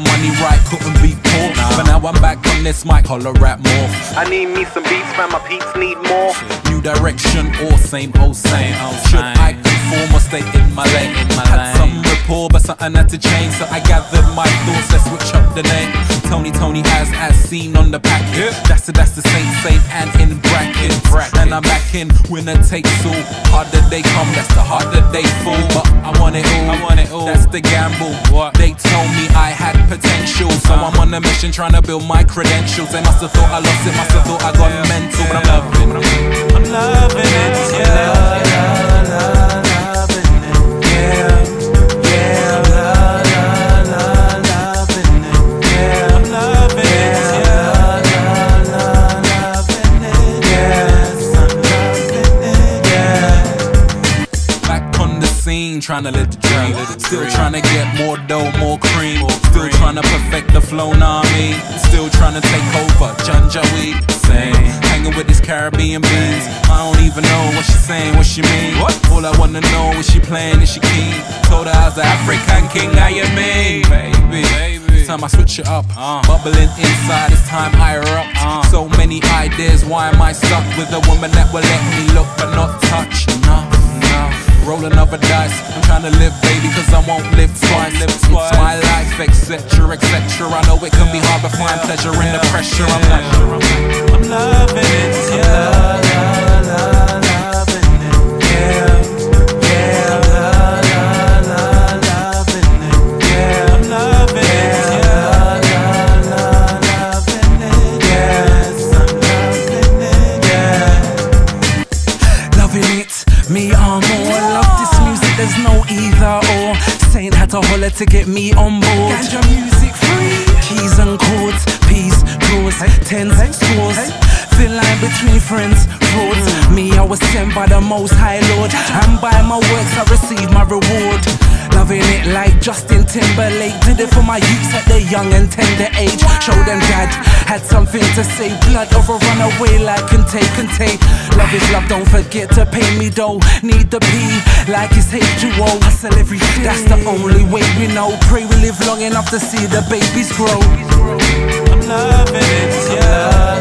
money right, couldn't be poor. But now I'm back on this mic, holler rap more. I need me some beats, man, my peeps need more. New direction or same old same. Should I conform or stay in my lane? my Had some rapport, but something had to change. So I gathered my thoughts, let's switch up the name. Tony Tony has as seen on the packet. That's the that's the Saint Saint and in brackets. And I'm back in winner takes all. Harder they come, that's the harder they fall. But I want it all. I want it all. That's the gamble. What? They told me I had potential, so I'm on a mission trying to build my credentials. They must have thought I lost it, must have thought I got mental, but I'm loving it. I'm loving it. Yeah. Loving it. Yeah, love. Back on the scene, trying to live the dream. Still trying to get more dough, more cream. Trying to perfect the flow, nah me. Still trying to take over, Janjaweed. Same. Hanging with these Caribbean beans. I don't even know what she's saying, what she mean. What? All I wanna know is she playing, is she keen? Told her I was the African king, I am me, baby. Time I switch it up, uh. bubbling inside, it's time I erupt. Uh. So many ideas, why am I stuck with a woman that will let me look but not touch? No, no. Roll another dice. I'm trying to live, baby, cause I won't live twice. Live twice. Etc., etc. I know it can be hard to find pleasure in the pressure. I'm like, I'm loving it, yeah. Had to get me on board. Ganja music free. Keys and chords, peace, chords, tens, scores. Thin line between friends, frauds. Me, I was sent by the Most High Lord, and by my works I received my reward. Loving it like Justin Timberlake. Did it for my youths at the young and tender age. Show them dad had something to say. Blood of a runaway like Kunta Kinte. Love is love, don't forget to pay me though Need the P like it's H2O. Hustle every day. That's the only way we know. Pray we live long enough to see the babies grow. I'm loving it, yeah.